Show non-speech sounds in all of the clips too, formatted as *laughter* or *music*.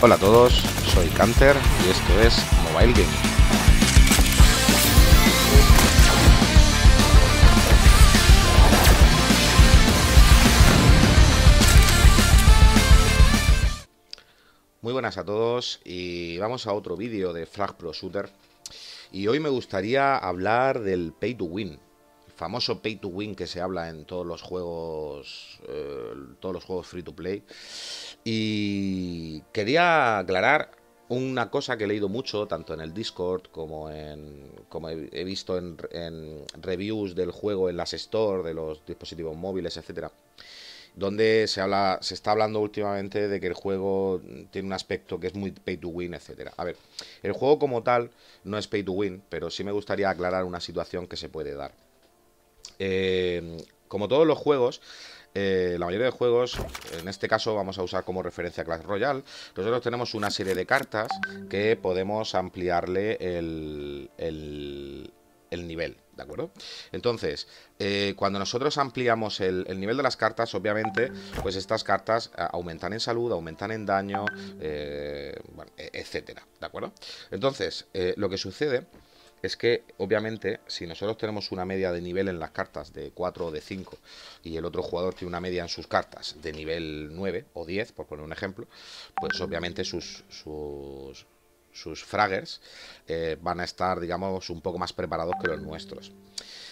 Hola a todos, soy Canter y esto es Mobile Game. Muy buenas a todos y vamos a otro vídeo de Flag Pro Shooter y hoy me gustaría hablar del Pay to Win, famoso Pay to Win que se habla en todos los juegos, eh, todos los juegos free to play y quería aclarar una cosa que he leído mucho, tanto en el Discord como en como he, visto en, en, reviews del juego en las store de los dispositivos móviles, etcétera, donde se habla, se está hablando últimamente de que el juego tiene un aspecto que es muy pay to win, etcétera. A ver, el juego como tal no es pay to win, pero sí me gustaría aclarar una situación que se puede dar. Eh, como todos los juegos, eh, la mayoría de juegos, en este caso vamos a usar como referencia Clash Royale, nosotros tenemos una serie de cartas que podemos ampliarle el, el, el nivel, ¿de acuerdo? Entonces, eh, cuando nosotros ampliamos el, el, nivel de las cartas, obviamente, pues estas cartas aumentan en salud, aumentan en daño, eh, bueno, e, etcétera, ¿de acuerdo? Entonces, lo que sucede es que, obviamente, si nosotros tenemos una media de nivel en las cartas de 4 o de 5 y el otro jugador tiene una media en sus cartas de nivel 9 o 10, por poner un ejemplo, pues obviamente sus, sus fraggers eh, van a estar, digamos, un poco más preparados que los nuestros.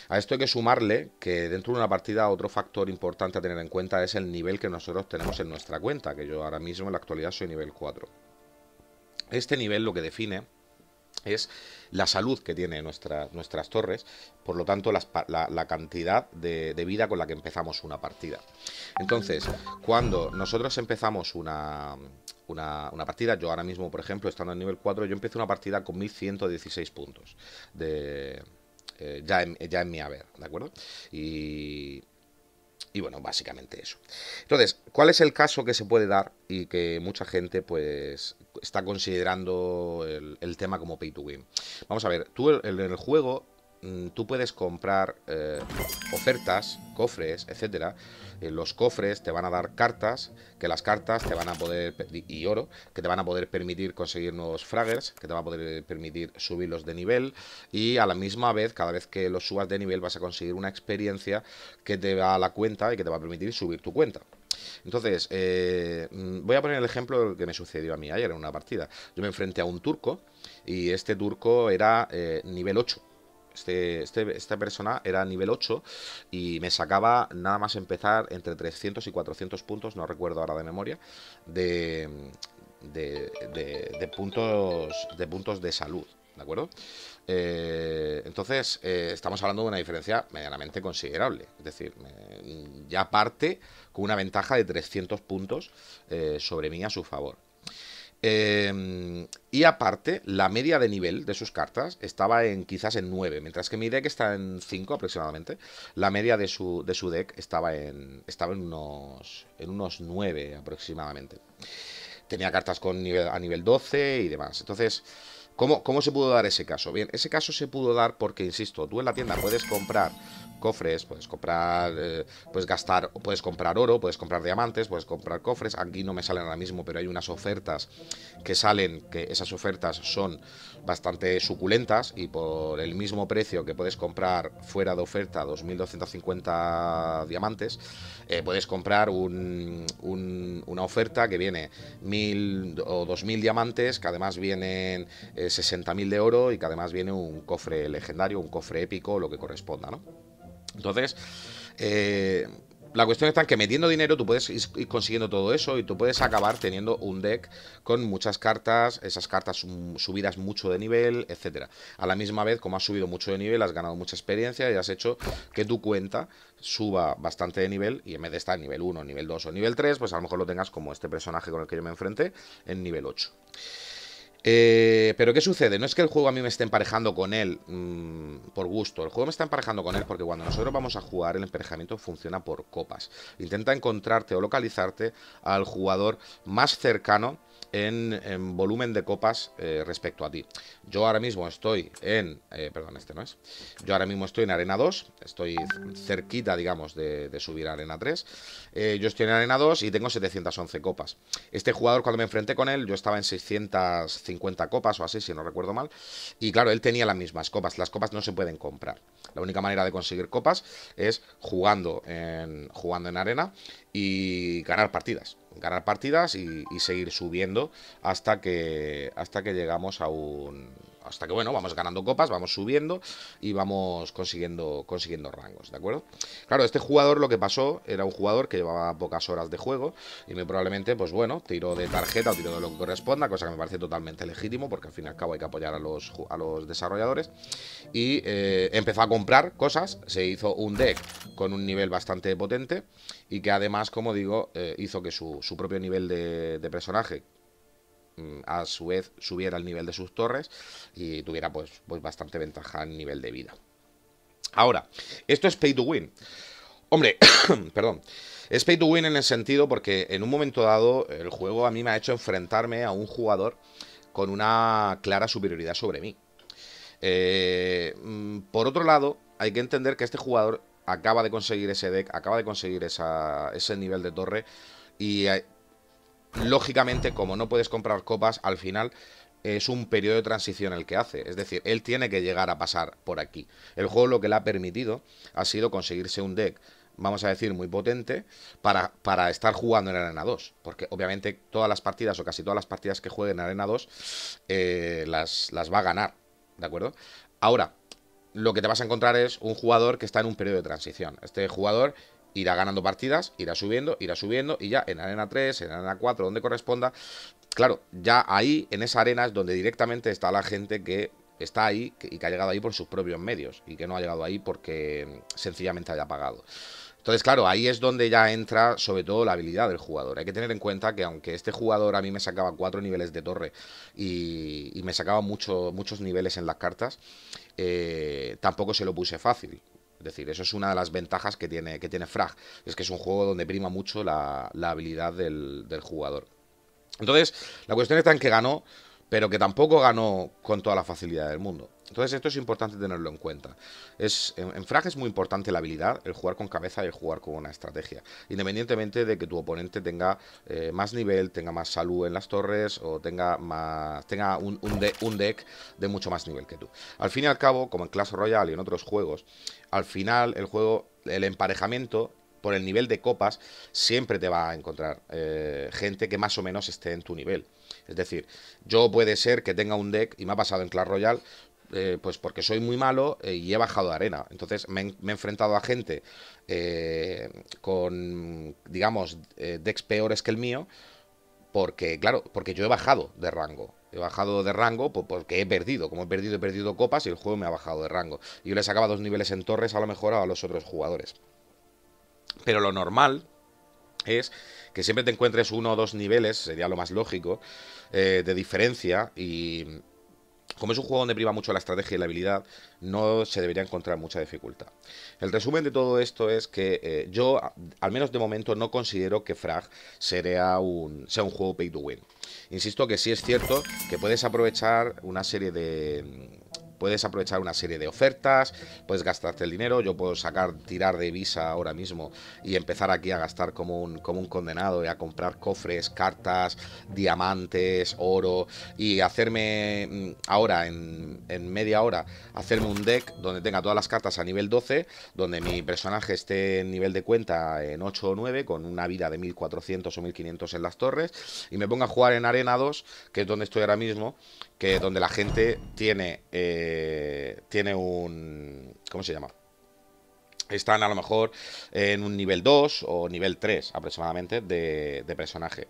A esto hay que sumarle que dentro de una partida otro factor importante a tener en cuenta es el nivel que nosotros tenemos en nuestra cuenta, que yo ahora mismo en la actualidad soy nivel 4. Este nivel lo que define es la salud que tiene nuestra, nuestras torres, por lo tanto la, la, cantidad de, de, vida con la que empezamos una partida. Entonces, cuando nosotros empezamos una, una, una, partida, yo ahora mismo, por ejemplo, estando en nivel 4, yo empecé una partida con 1116 puntos de, eh, ya, ya en mi haber, ¿de acuerdo? Y y bueno, básicamente eso. Entonces, ¿cuál es el caso que se puede dar y que mucha gente pues está considerando el, tema como pay to win? Vamos a ver, tú en el juego tú puedes comprar eh, ofertas, cofres, etcétera. En los cofres te van a dar cartas, que las cartas te van a poder y oro, que te van a poder permitir conseguir nuevos fraggers, que te van a poder permitir subirlos de nivel y a la misma vez, cada vez que los subas de nivel vas a conseguir una experiencia que te va a la cuenta y que te va a permitir subir tu cuenta. Entonces, eh, voy a poner el ejemplo que me sucedió a mí ayer en una partida. Yo me enfrenté a un turco y este turco era eh, nivel 8 este, este, esta persona era nivel 8 y me sacaba nada más empezar entre 300 y 400 puntos, no recuerdo ahora de memoria, de, de, de, puntos, de puntos de salud. ¿De acuerdo? Eh, entonces, eh, estamos hablando de una diferencia medianamente considerable. Es decir, ya parte con una ventaja de 300 puntos eh, sobre mí a su favor. Eh, y aparte, la media de nivel de sus cartas estaba en quizás en 9, mientras que mi deck está en 5 aproximadamente. La media de su, de su deck estaba en, estaba en, unos, en unos 9 aproximadamente. Tenía cartas con a nivel 12 y demás. Entonces, ¿cómo, ¿cómo se pudo dar ese caso? Bien, ese caso se pudo dar porque, insisto, tú en la tienda puedes comprar cofres, puedes comprar, eh, puedes gastar, puedes comprar oro, puedes comprar diamantes, puedes comprar cofres. Aquí no me salen ahora mismo, pero hay unas ofertas que salen, que esas ofertas son bastante suculentas y por el mismo precio que puedes comprar fuera de oferta 2.250 diamantes, eh, puedes comprar un, un, una oferta que viene 1.000 o 2.000 diamantes, que además vienen eh, 60.000 de oro y que además viene un cofre legendario, un cofre épico, lo que corresponda, ¿no? Entonces, eh, la cuestión está en que metiendo dinero tú puedes ir consiguiendo todo eso y tú puedes acabar teniendo un deck con muchas cartas, esas cartas subidas mucho de nivel, etcétera. A la misma vez, como has subido mucho de nivel, has ganado mucha experiencia y has hecho que tu cuenta suba bastante de nivel y en vez de estar en nivel 1, nivel 2 o nivel 3, pues a lo mejor lo tengas como este personaje con el que yo me enfrenté en nivel 8. Eh, pero ¿qué sucede? No es que el juego a mí me esté emparejando con él mmm, por gusto. El juego me está emparejando con él porque cuando nosotros vamos a jugar, el emparejamiento funciona por copas. Intenta encontrarte o localizarte al jugador más cercano en, volumen de copas eh, respecto a ti. Yo ahora mismo estoy en... Eh, perdón, este no es. Yo ahora mismo estoy en Arena 2, estoy cerquita, digamos, de, subir a Arena 3. Eh, yo estoy en Arena 2 y tengo 711 copas. Este jugador, cuando me enfrenté con él, yo estaba en 650 copas o así, si no recuerdo mal. Y claro, él tenía las mismas copas. Las copas no se pueden comprar. La única manera de conseguir copas es jugando en, jugando en arena y ganar partidas. Ganar partidas y, seguir subiendo hasta que hasta que llegamos a un hasta que bueno vamos ganando copas vamos subiendo y vamos consiguiendo consiguiendo rangos de acuerdo claro este jugador lo que pasó era un jugador que llevaba pocas horas de juego y muy probablemente pues bueno tiró de tarjeta o tiró de lo que corresponda cosa que me parece totalmente legítimo porque al fin y al cabo hay que apoyar a los a los desarrolladores. Y eh, empezó a comprar cosas se hizo un deck con un nivel bastante potente y que además como digo eh, hizo que su su propio nivel de, personaje a su vez subiera el nivel de sus torres y tuviera pues, pues bastante ventaja en nivel de vida. Ahora, esto es pay to win. Hombre, *coughs* perdón. Es pay to win en el sentido porque en un momento dado el juego a mí me ha hecho enfrentarme a un jugador con una clara superioridad sobre mí. Eh, mm, por otro lado, hay que entender que este jugador acaba de conseguir ese deck, acaba de conseguir ese nivel de torre y eh, lógicamente, como no puedes comprar copas, al final es un periodo de transición el que hace. Es decir, él tiene que llegar a pasar por aquí. El juego lo que le ha permitido ha sido conseguirse un deck vamos a decir, muy potente para, para, estar jugando en Arena 2. Porque obviamente todas las partidas o casi todas las partidas que juegue en Arena 2 eh, las, las va a ganar. ¿De acuerdo? Ahora, lo que te vas a encontrar es un jugador que está en un periodo de transición. Este jugador irá ganando partidas, irá subiendo, irá subiendo y ya en arena 3, en arena 4, donde corresponda, claro, ya ahí en esa arena es donde directamente está la gente que está ahí y que ha llegado ahí por sus propios medios y que no ha llegado ahí porque sencillamente haya pagado. Entonces, claro, ahí es donde ya entra sobre todo la habilidad del jugador. Hay que tener en cuenta que aunque este jugador a mí me sacaba cuatro niveles de torre y, me sacaba mucho, muchos niveles en las cartas, eh, tampoco se lo puse fácil. Es decir, eso es una de las ventajas que tiene, que tiene Frag. Es que es un juego donde prima mucho la, habilidad del, del, jugador. Entonces, la cuestión está en que ganó, pero que tampoco ganó con toda la facilidad del mundo. Entonces esto es importante tenerlo en cuenta. Es, en, Frag es muy importante la habilidad, el jugar con cabeza y el jugar con una estrategia. Independientemente de que tu oponente tenga eh, más nivel, tenga más salud en las torres o tenga, más, tenga un, un, deck de mucho más nivel que tú. Al fin y al cabo, como en Clash Royale y en otros juegos, al final el juego, el emparejamiento por el nivel de copas, siempre te va a encontrar eh, gente que más o menos esté en tu nivel. Es decir, yo puede ser que tenga un deck, y me ha pasado en Clash Royale, eh, pues porque soy muy malo eh, y he bajado de arena. Entonces me, he enfrentado a gente eh, con, digamos, decks peores que el mío, porque, claro, porque yo he bajado de rango. He bajado de rango porque he perdido. Como he perdido, he perdido copas y el juego me ha bajado de rango. Y yo le sacaba dos niveles en torres a lo mejor a los otros jugadores. Pero lo normal es que siempre te encuentres uno o dos niveles, sería lo más lógico, de diferencia y como es un juego donde priva mucho la estrategia y la habilidad, no se debería encontrar mucha dificultad. El resumen de todo esto es que eh, yo, al menos de momento, no considero que Frag sea un, sea un juego pay to win. Insisto que sí es cierto que puedes aprovechar una serie de puedes aprovechar una serie de ofertas, puedes gastarte el dinero, yo puedo sacar, tirar de Visa ahora mismo y empezar aquí a gastar como un, como un condenado y a comprar cofres, cartas, diamantes, oro y hacerme mm, ahora en, en media hora, hacerme un deck donde tenga todas las cartas a nivel 12, donde mi personaje esté en nivel de cuenta en 8 o 9 con una vida de 1400 o 1500 en las torres y me ponga a jugar en Arena 2, que es donde estoy ahora mismo, que donde la gente tiene, eh, tiene un... ¿Cómo se llama? Están a lo mejor en un nivel 2 o nivel 3 aproximadamente de, de personaje.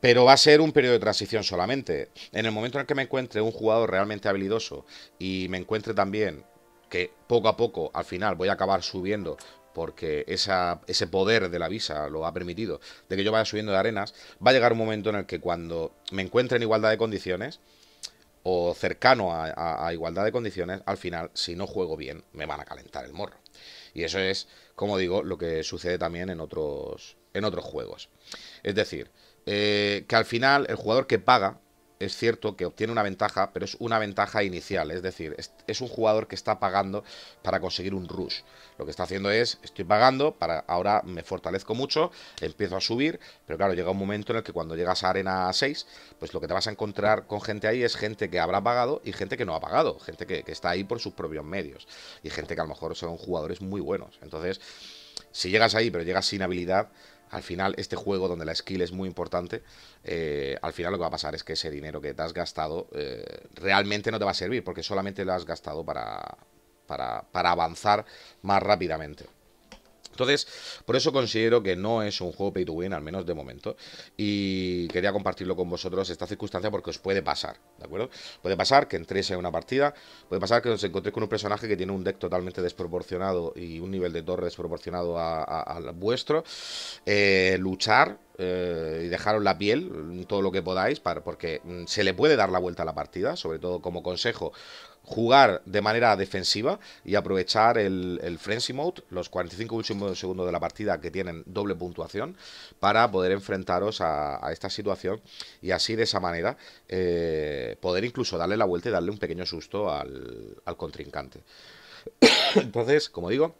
Pero va a ser un periodo de transición solamente. En el momento en el que me encuentre un jugador realmente habilidoso y me encuentre también que poco a poco al final voy a acabar subiendo porque esa, ese poder de la visa lo ha permitido, de que yo vaya subiendo de arenas, va a llegar un momento en el que cuando me encuentre en igualdad de condiciones, o cercano a, igualdad de condiciones, al final, si no juego bien, me van a calentar el morro. Y eso es, como digo, lo que sucede también en otros, en otros juegos. Es decir, eh, que al final el jugador que paga es cierto que obtiene una ventaja, pero es una ventaja inicial, es decir, es, un jugador que está pagando para conseguir un rush. Lo que está haciendo es, estoy pagando, para ahora me fortalezco mucho, empiezo a subir, pero claro, llega un momento en el que cuando llegas a Arena 6, pues lo que te vas a encontrar con gente ahí es gente que habrá pagado y gente que no ha pagado, gente que, que está ahí por sus propios medios, y gente que a lo mejor son jugadores muy buenos. Entonces, si llegas ahí, pero llegas sin habilidad, al final este juego donde la skill es muy importante, eh, al final lo que va a pasar es que ese dinero que te has gastado eh, realmente no te va a servir porque solamente lo has gastado para, para, para avanzar más rápidamente. Entonces, por eso considero que no es un juego pay to win, al menos de momento. Y quería compartirlo con vosotros esta circunstancia porque os puede pasar, ¿de acuerdo? Puede pasar que entréis en una partida, puede pasar que os encontréis con un personaje que tiene un deck totalmente desproporcionado y un nivel de torre desproporcionado al vuestro. Eh, luchar eh, y dejaros la piel, todo lo que podáis, para, porque mm, se le puede dar la vuelta a la partida, sobre todo como consejo jugar de manera defensiva y aprovechar el, el Frenzy Mode, los 45 últimos segundos de la partida que tienen doble puntuación, para poder enfrentaros a, esta situación y así de esa manera eh, poder incluso darle la vuelta y darle un pequeño susto al, al contrincante. *coughs* Entonces, como digo,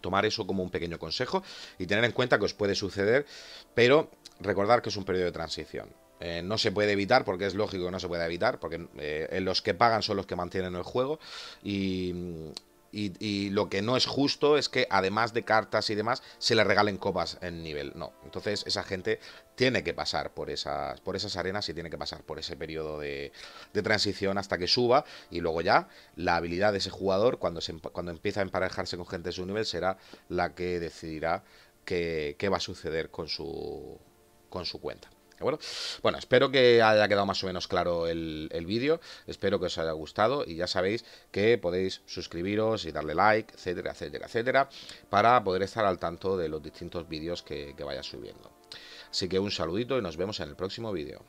tomar eso como un pequeño consejo y tener en cuenta que os puede suceder, pero recordar que es un periodo de transición. Eh, no se puede evitar, porque es lógico que no se puede evitar, porque eh, los que pagan son los que mantienen el juego. Y, lo que no es justo es que además de cartas y demás, se le regalen copas en nivel. No. Entonces esa gente tiene que pasar por esas, por esas arenas y tiene que pasar por ese periodo de, transición hasta que suba. Y luego ya la habilidad de ese jugador, cuando, se, cuando empieza a emparejarse con gente de su nivel, será la que decidirá qué, qué va a suceder con su, con su cuenta. Bueno, espero que haya quedado más o menos claro el, el vídeo, espero que os haya gustado y ya sabéis que podéis suscribiros y darle like, etcétera, etcétera, etcétera, para poder estar al tanto de los distintos vídeos que, que vaya subiendo. Así que un saludito y nos vemos en el próximo vídeo.